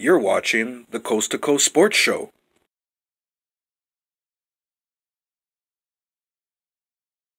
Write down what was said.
You're watching the Coast to Coast Sports Show.